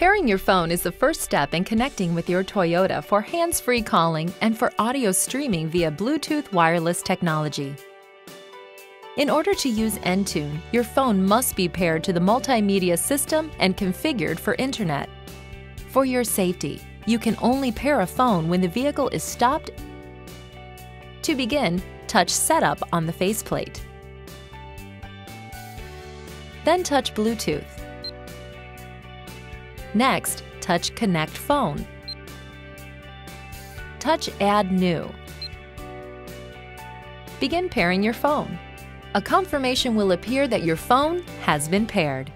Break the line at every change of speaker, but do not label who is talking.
Pairing your phone is the first step in connecting with your Toyota for hands-free calling and for audio streaming via Bluetooth wireless technology. In order to use Entune, your phone must be paired to the multimedia system and configured for internet. For your safety, you can only pair a phone when the vehicle is stopped. To begin, touch Setup on the faceplate. Then touch Bluetooth. Next, touch Connect Phone. Touch Add New. Begin pairing your phone. A confirmation will appear that your phone has been paired.